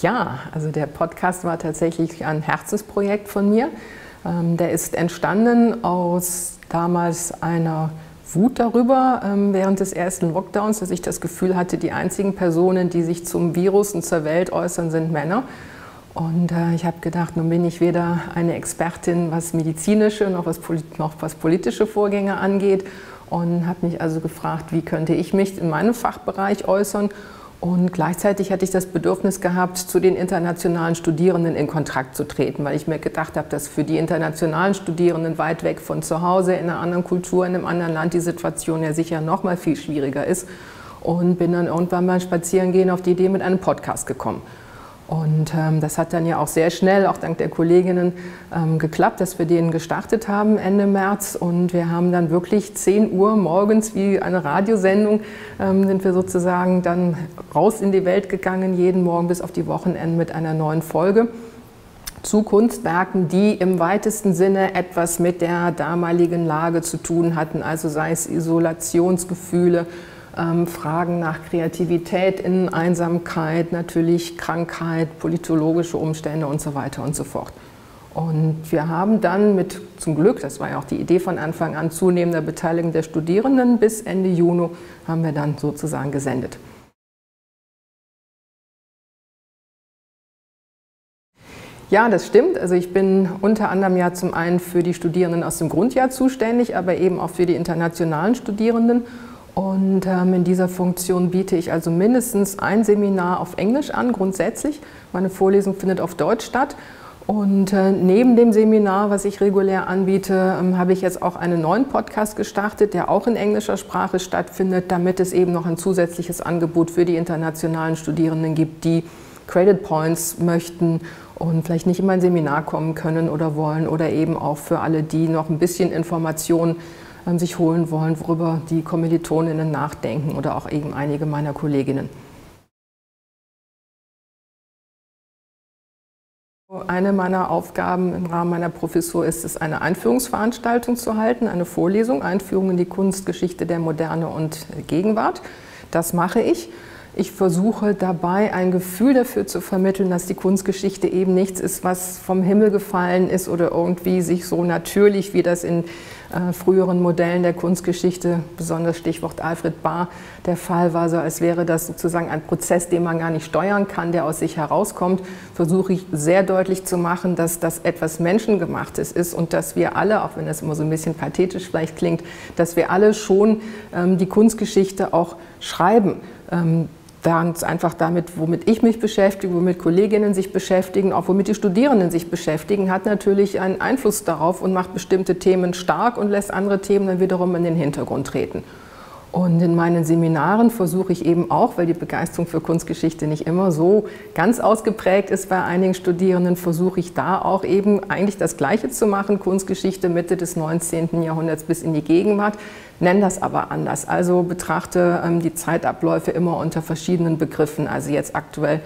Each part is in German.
Ja, also der Podcast war tatsächlich ein Herzensprojekt von mir. Ähm, der ist entstanden aus damals einer Wut darüber ähm, während des ersten Lockdowns, dass ich das Gefühl hatte, die einzigen Personen, die sich zum Virus und zur Welt äußern, sind Männer. Und äh, ich habe gedacht, nun bin ich weder eine Expertin, was medizinische noch was, noch was politische Vorgänge angeht und habe mich also gefragt, wie könnte ich mich in meinem Fachbereich äußern und gleichzeitig hatte ich das Bedürfnis gehabt, zu den internationalen Studierenden in Kontakt zu treten, weil ich mir gedacht habe, dass für die internationalen Studierenden weit weg von zu Hause, in einer anderen Kultur, in einem anderen Land die Situation ja sicher noch mal viel schwieriger ist. Und bin dann irgendwann mal spazieren gehen auf die Idee mit einem Podcast gekommen. Und ähm, das hat dann ja auch sehr schnell, auch dank der Kolleginnen, ähm, geklappt, dass wir den gestartet haben Ende März. Und wir haben dann wirklich 10 Uhr morgens wie eine Radiosendung, ähm, sind wir sozusagen dann raus in die Welt gegangen, jeden Morgen bis auf die Wochenenden mit einer neuen Folge zu Kunstwerken, die im weitesten Sinne etwas mit der damaligen Lage zu tun hatten, also sei es Isolationsgefühle, Fragen nach Kreativität in Einsamkeit, natürlich Krankheit, politologische Umstände und so weiter und so fort. Und wir haben dann mit, zum Glück, das war ja auch die Idee von Anfang an, zunehmender Beteiligung der Studierenden bis Ende Juni haben wir dann sozusagen gesendet. Ja, das stimmt. Also ich bin unter anderem ja zum einen für die Studierenden aus dem Grundjahr zuständig, aber eben auch für die internationalen Studierenden. Und ähm, in dieser Funktion biete ich also mindestens ein Seminar auf Englisch an, grundsätzlich. Meine Vorlesung findet auf Deutsch statt. Und äh, neben dem Seminar, was ich regulär anbiete, ähm, habe ich jetzt auch einen neuen Podcast gestartet, der auch in englischer Sprache stattfindet, damit es eben noch ein zusätzliches Angebot für die internationalen Studierenden gibt, die Credit Points möchten und vielleicht nicht in mein Seminar kommen können oder wollen oder eben auch für alle, die noch ein bisschen Informationen sich holen wollen, worüber die Kommilitoninnen nachdenken oder auch eben einige meiner Kolleginnen. Eine meiner Aufgaben im Rahmen meiner Professur ist es, eine Einführungsveranstaltung zu halten, eine Vorlesung, Einführung in die Kunstgeschichte der Moderne und Gegenwart. Das mache ich. Ich versuche dabei ein Gefühl dafür zu vermitteln, dass die Kunstgeschichte eben nichts ist, was vom Himmel gefallen ist oder irgendwie sich so natürlich, wie das in äh, früheren Modellen der Kunstgeschichte, besonders Stichwort Alfred Barr, der Fall war, so als wäre das sozusagen ein Prozess, den man gar nicht steuern kann, der aus sich herauskommt, versuche ich sehr deutlich zu machen, dass das etwas Menschengemachtes ist und dass wir alle, auch wenn das immer so ein bisschen pathetisch vielleicht klingt, dass wir alle schon ähm, die Kunstgeschichte auch schreiben. Ähm, während einfach damit, womit ich mich beschäftige, womit Kolleginnen sich beschäftigen, auch womit die Studierenden sich beschäftigen, hat natürlich einen Einfluss darauf und macht bestimmte Themen stark und lässt andere Themen dann wiederum in den Hintergrund treten. Und in meinen Seminaren versuche ich eben auch, weil die Begeisterung für Kunstgeschichte nicht immer so ganz ausgeprägt ist bei einigen Studierenden, versuche ich da auch eben eigentlich das Gleiche zu machen, Kunstgeschichte Mitte des 19. Jahrhunderts bis in die Gegenwart, nenne das aber anders. Also betrachte ähm, die Zeitabläufe immer unter verschiedenen Begriffen. Also jetzt aktuell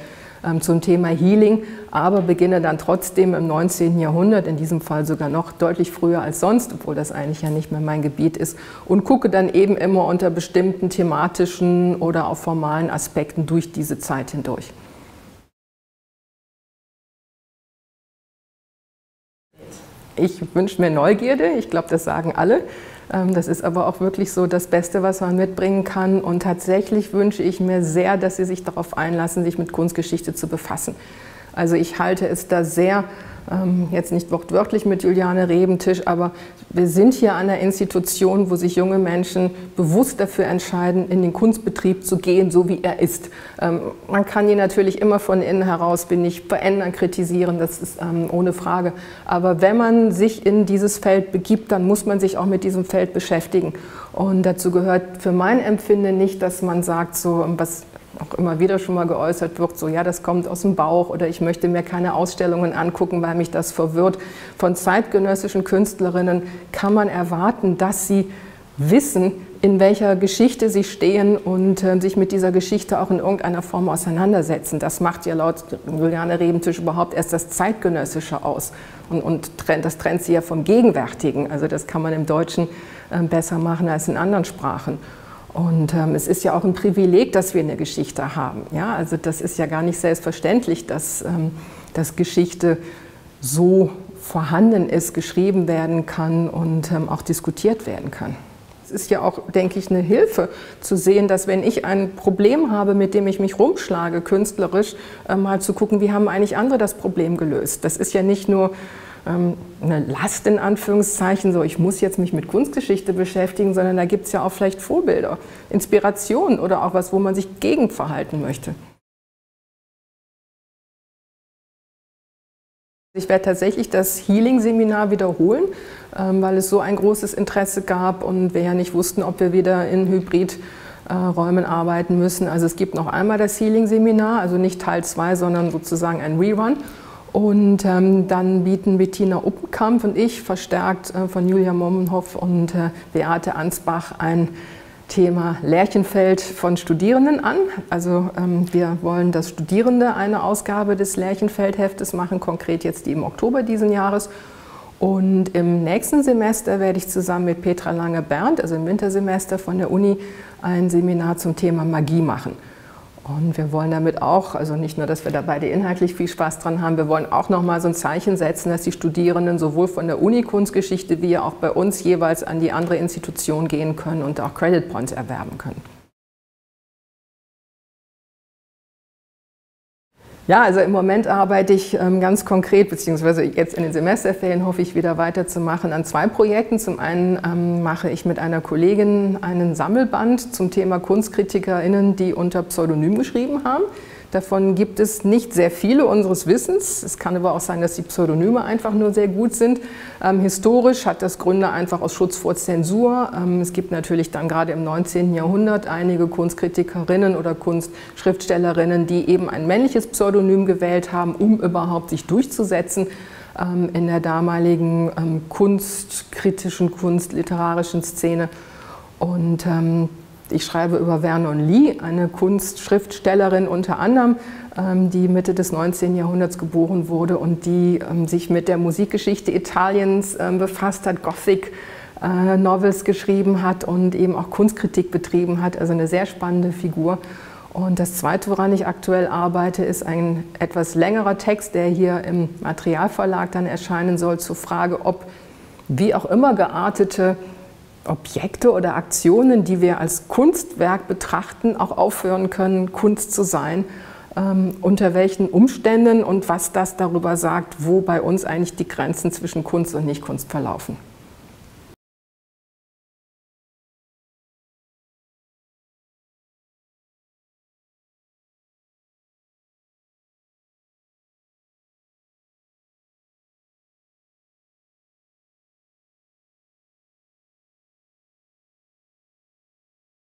zum Thema Healing, aber beginne dann trotzdem im 19. Jahrhundert, in diesem Fall sogar noch deutlich früher als sonst, obwohl das eigentlich ja nicht mehr mein Gebiet ist, und gucke dann eben immer unter bestimmten thematischen oder auch formalen Aspekten durch diese Zeit hindurch. Ich wünsche mir Neugierde, ich glaube, das sagen alle. Ähm, das ist aber auch wirklich so das Beste, was man mitbringen kann. Und tatsächlich wünsche ich mir sehr, dass Sie sich darauf einlassen, sich mit Kunstgeschichte zu befassen. Also ich halte es da sehr ähm, jetzt nicht wortwörtlich mit Juliane Rebentisch, aber wir sind hier an einer Institution, wo sich junge Menschen bewusst dafür entscheiden, in den Kunstbetrieb zu gehen, so wie er ist. Ähm, man kann ihn natürlich immer von innen heraus, bin ich, verändern, kritisieren, das ist ähm, ohne Frage. Aber wenn man sich in dieses Feld begibt, dann muss man sich auch mit diesem Feld beschäftigen. Und dazu gehört für mein Empfinden nicht, dass man sagt, so, was auch immer wieder schon mal geäußert wird, so ja, das kommt aus dem Bauch oder ich möchte mir keine Ausstellungen angucken, weil mich das verwirrt. Von zeitgenössischen Künstlerinnen kann man erwarten, dass sie wissen, in welcher Geschichte sie stehen und äh, sich mit dieser Geschichte auch in irgendeiner Form auseinandersetzen. Das macht ja laut Juliane Rebentisch überhaupt erst das Zeitgenössische aus. Und, und das trennt sie ja vom Gegenwärtigen. Also das kann man im Deutschen äh, besser machen als in anderen Sprachen. Und ähm, es ist ja auch ein Privileg, dass wir eine Geschichte haben. Ja? Also das ist ja gar nicht selbstverständlich, dass, ähm, dass Geschichte so vorhanden ist, geschrieben werden kann und ähm, auch diskutiert werden kann. Es ist ja auch, denke ich, eine Hilfe zu sehen, dass wenn ich ein Problem habe, mit dem ich mich rumschlage, künstlerisch, äh, mal zu gucken, wie haben eigentlich andere das Problem gelöst. Das ist ja nicht nur eine Last in Anführungszeichen, so ich muss jetzt mich mit Kunstgeschichte beschäftigen, sondern da gibt es ja auch vielleicht Vorbilder, Inspirationen oder auch was, wo man sich gegen verhalten möchte. Ich werde tatsächlich das Healing-Seminar wiederholen, ähm, weil es so ein großes Interesse gab und wir ja nicht wussten, ob wir wieder in Hybridräumen arbeiten müssen. Also es gibt noch einmal das Healing-Seminar, also nicht Teil 2, sondern sozusagen ein Rerun. Und ähm, dann bieten Bettina Uppenkamp und ich, verstärkt äh, von Julia Mommenhoff und äh, Beate Ansbach, ein Thema Lärchenfeld von Studierenden an. Also ähm, wir wollen, dass Studierende eine Ausgabe des Lärchenfeldheftes machen, konkret jetzt die im Oktober diesen Jahres. Und im nächsten Semester werde ich zusammen mit Petra Lange-Berndt, also im Wintersemester von der Uni, ein Seminar zum Thema Magie machen. Und wir wollen damit auch, also nicht nur, dass wir da beide inhaltlich viel Spaß dran haben, wir wollen auch nochmal so ein Zeichen setzen, dass die Studierenden sowohl von der Uni Kunstgeschichte wie auch bei uns jeweils an die andere Institution gehen können und auch Credit Points erwerben können. Ja, also im Moment arbeite ich ähm, ganz konkret, beziehungsweise jetzt in den Semesterferien hoffe ich wieder weiterzumachen an zwei Projekten. Zum einen ähm, mache ich mit einer Kollegin einen Sammelband zum Thema KunstkritikerInnen, die unter Pseudonym geschrieben haben. Davon gibt es nicht sehr viele unseres Wissens. Es kann aber auch sein, dass die Pseudonyme einfach nur sehr gut sind. Ähm, historisch hat das Gründe einfach aus Schutz vor Zensur. Ähm, es gibt natürlich dann gerade im 19. Jahrhundert einige Kunstkritikerinnen oder Kunstschriftstellerinnen, die eben ein männliches Pseudonym gewählt haben, um überhaupt sich durchzusetzen ähm, in der damaligen ähm, kunstkritischen, kunstliterarischen Szene. Und ähm, ich schreibe über Vernon Lee, eine Kunstschriftstellerin unter anderem, ähm, die Mitte des 19. Jahrhunderts geboren wurde und die ähm, sich mit der Musikgeschichte Italiens ähm, befasst hat, Gothic äh, Novels geschrieben hat und eben auch Kunstkritik betrieben hat. Also eine sehr spannende Figur. Und das Zweite, woran ich aktuell arbeite, ist ein etwas längerer Text, der hier im Materialverlag dann erscheinen soll, zur Frage, ob wie auch immer geartete Objekte oder Aktionen, die wir als Kunstwerk betrachten, auch aufhören können, Kunst zu sein. Ähm, unter welchen Umständen und was das darüber sagt, wo bei uns eigentlich die Grenzen zwischen Kunst und Nichtkunst verlaufen.